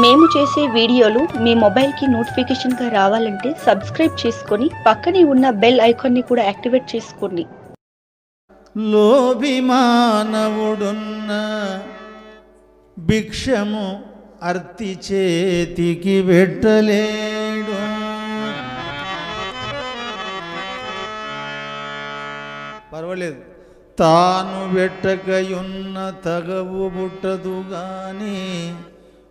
మేము చేసే వీడియోలు మీ మొబైల్కి నోటిఫికేషన్గా రావాలంటే సబ్స్క్రైబ్ చేసుకొని పక్కనే ఉన్న బెల్ ఐకాన్ని కూడా యాక్టివేట్ చేసుకోండి. లోభిమానవుడున్న భిక్షము అర్తి చేతికి పెట్టలేడు. పర్వాలేదు. తాను పెట్టకయున్న తగవు బుట్టదు కానీ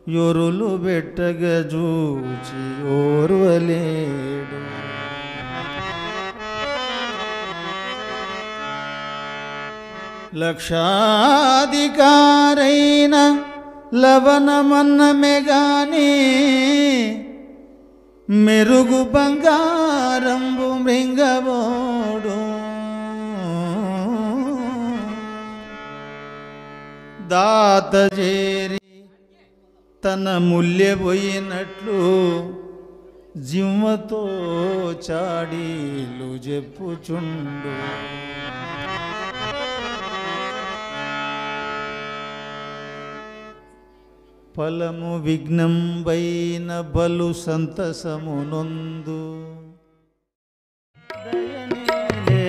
యొరులు పెట్టగ చూచి ఓర్వలేడు. లక్షాధికారైన లవణమన్నమే గాని మెరుగు బంగారంబు మృంగబోడు. దాత చేరి తన ముల్యపోయినట్లు జిమ్మతో చాడీలు చెప్పుచుండు. ఫలము విఘ్నంబైన బలు సంతసమునొందు దయనీలే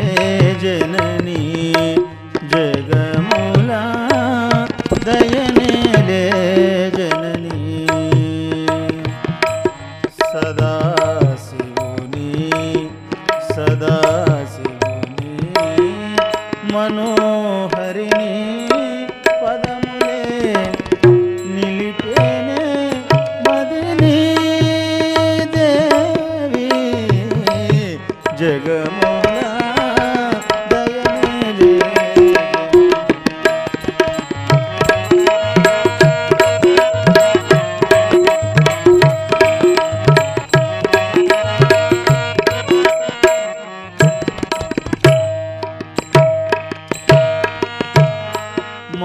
विलास मनोहरिणी पदमुले निलिपेने मदिनी देवी जगमोह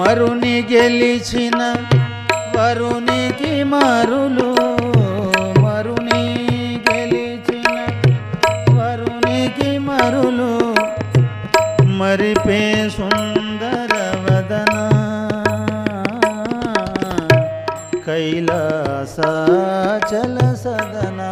వరుని గెలిచిన వరునికి మరులు మరుని గెలిచిన వరునికి మరులు. మరిపే సుందర వదన కైలాస చల సదనా